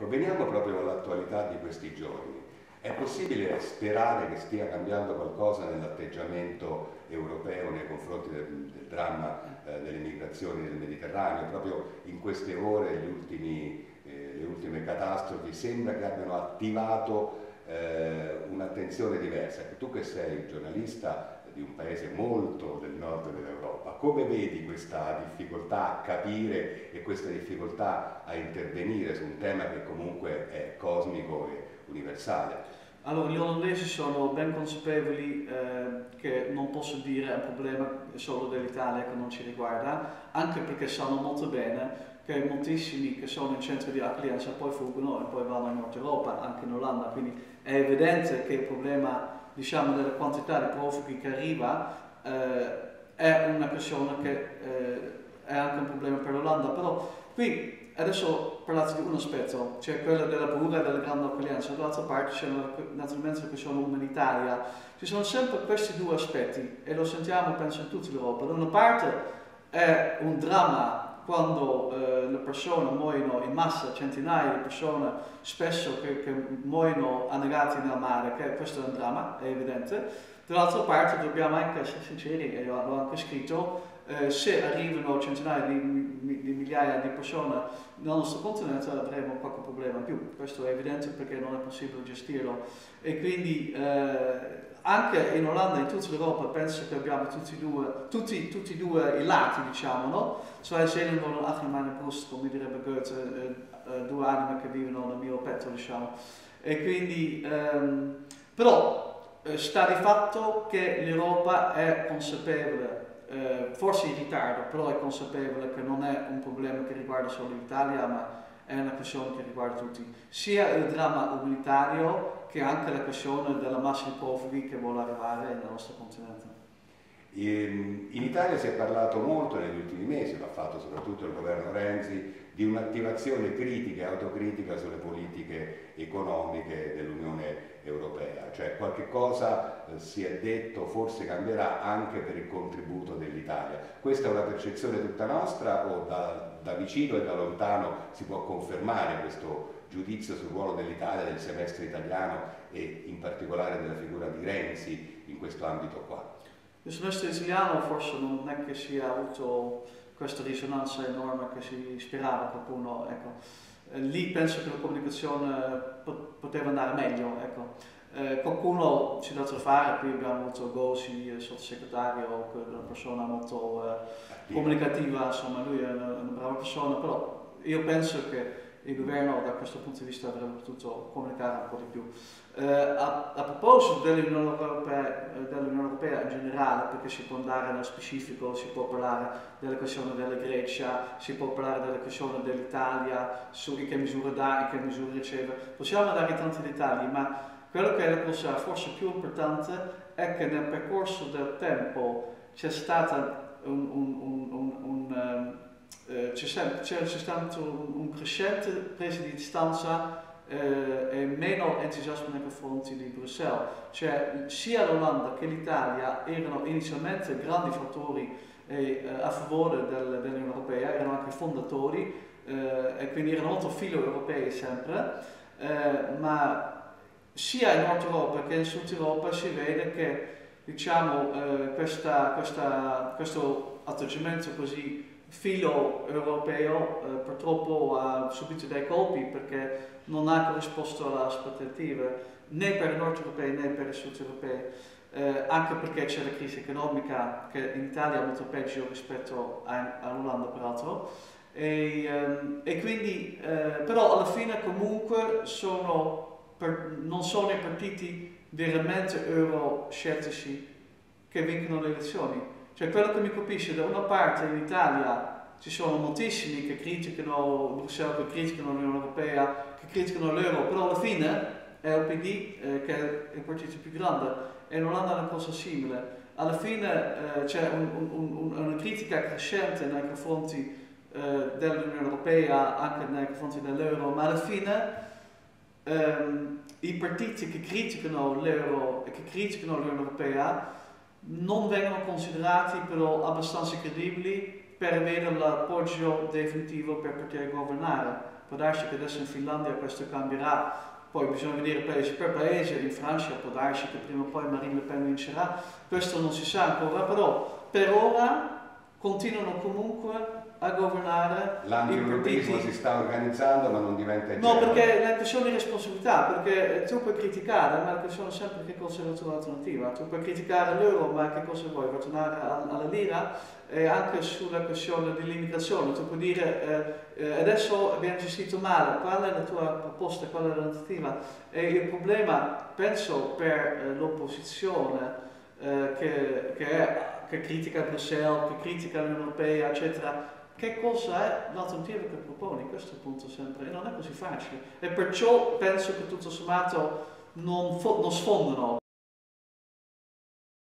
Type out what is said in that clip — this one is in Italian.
Ecco, veniamo proprio all'attualità di questi giorni. È possibile sperare che stia cambiando qualcosa nell'atteggiamento europeo nei confronti del, del dramma eh, delle migrazioni nel Mediterraneo? Proprio in queste ore, ultimi, eh, le ultime catastrofi, sembra che abbiano attivato eh, un'attenzione diversa. Ecco, tu che sei giornalista di un paese molto del nord dell'Europa, come vedi questa difficoltà a capire e questa difficoltà a intervenire su un tema che comunque è cosmico e universale? Allora, gli olandesi sono ben consapevoli eh, che non posso dire è un problema solo dell'Italia che non ci riguarda, anche perché sanno molto bene che moltissimi che sono in centro di accoglienza poi fuggono e poi vanno in Nord Europa, anche in Olanda, quindi è evidente che il problema diciamo, della quantità di profughi che arriva eh, è una questione che eh, è anche un problema per l'Olanda, però qui adesso parlate di un aspetto, cioè quello della paura e della grande accoglienza, dall'altra parte c'è naturalmente la questione umanitaria, ci sono sempre questi due aspetti e lo sentiamo penso in tutta l'Europa, da una parte è un dramma quando eh, le persone muoiono in massa, centinaia di persone spesso che, che muoiono annegati nel mare, che questo è un dramma, è evidente. Dall'altra parte dobbiamo anche essere sinceri, e l'ho anche scritto, eh, se arrivano centinaia di, di, migliaia di persone nel nostro continente avremo qualche problema in più, questo è evidente perché non è possibile gestirlo e quindi eh, anche in Olanda in tutta l'Europa penso che abbiamo tutti e due, tutti, tutti due i lati, diciamo, no? Cioè zelen non anima nel brust, come direbbe Goethe, eh, eh, due anime che vivono nel mio petto, diciamo. E quindi, ehm, però, eh, sta di fatto che l'Europa è consapevole, eh, forse in ritardo, però è consapevole che non è un problema che riguarda solo l'Italia, ma è una questione che riguarda tutti, sia il dramma umanitario che anche la questione della massa di profughi che vuole arrivare nel nostro continente. In Italia si è parlato molto negli ultimi mesi, l'ha fatto soprattutto il governo Renzi, di un'attivazione critica e autocritica sulle politiche economiche dell'Unione Europea, cioè qualche cosa eh, si è detto forse cambierà anche per il contributo dell'Italia. Questa è una percezione tutta nostra o da, da vicino e da lontano si può confermare questo giudizio sul ruolo dell'Italia, del semestre italiano e in particolare della figura di Renzi in questo ambito qua? Il semestre italiano forse non è che sia avuto questa risonanza enorme che si ispirava qualcuno, ecco. eh, lì penso che la comunicazione poteva andare meglio, ecco. eh, qualcuno ci ha dato fare, qui abbiamo avuto Gosi, il sottosegretario, una persona molto eh, comunicativa, insomma lui è una, una brava persona, però io penso che il governo da questo punto di vista avrebbe potuto comunicare un po' di più. Eh, a, a, proposito dell'Unione Europea, eh, Europea, in generale, perché si può andare nello specifico, si può parlare della questione della Grecia, si può parlare della questione dell'Italia, su che misure dà, in che misure riceve, possiamo andare in tanti dettagli, ma quello che è la cosa forse più importante è che nel percorso del tempo c'è stata un, un, un, un ehm, eh, c'è, stato un crescente presa di distanza eh, meno entusiasmo nei confronti di Bruxelles. Cioè sia l'Olanda che l'Italia erano inizialmente grandi fattori eh, a favore del, dell'Unione Europea, erano anche fondatori eh, e quindi erano molto filo europei sempre, eh, ma sia in Nord Europa che in Sud Europa si vede che diciamo, eh, questa, questa, questo atteggiamento così filo europeo eh, purtroppo ha subito dei colpi perché non ha corrisposto alle aspettative né per i nord europei né per i sud europei, eh, anche perché c'è la crisi economica che in Italia è molto peggio rispetto all'Olanda peraltro. E, ehm, e quindi, eh, però alla fine comunque sono per, non sono i partiti veramente euroscettici che vincono le elezioni cioè quello che mi colpisce da una parte in Italia ci sono moltissimi che criticano Bruxelles, che criticano l'Unione Europea, che criticano l'euro, però alla fine è il PD eh, che è il partito più grande e non hanno una cosa simile. Alla fine eh, c'è un, un, un, una critica crescente nei confronti eh, dell'Unione Europea, anche nei confronti dell'euro, ma alla fine ehm, i partiti che criticano l'euro e che criticano l'Unione Europea non vengono considerati però abbastanza credibili per avere l'appoggio definitivo per poter governare. Può darsi che adesso in Finlandia questo cambierà, poi bisogna vedere paese per paese, in Francia può darsi che prima o poi Marine Le Pen vincerà, questo non si sa ancora, però per ora continuano comunque a governare L'anti-europeismo si sta organizzando ma non diventa No, perché è una questione di responsabilità, perché tu puoi criticare, ma la questione è sempre che cosa è la tua alternativa. Tu puoi criticare l'euro, ma che cosa vuoi? Vuoi tornare alla lira? E anche sulla questione dell'immigrazione, tu puoi dire eh, eh, adesso abbiamo gestito male, qual è la tua proposta, qual è l'alternativa? E il problema, penso, per eh, l'opposizione eh, che, che, è, che critica Bruxelles, che critica l'Unione Europea, eccetera, che cosa è l'alternativa che proponi? Questo è il punto sempre, e non è così facile. E perciò penso che tutto sommato non, non sfondano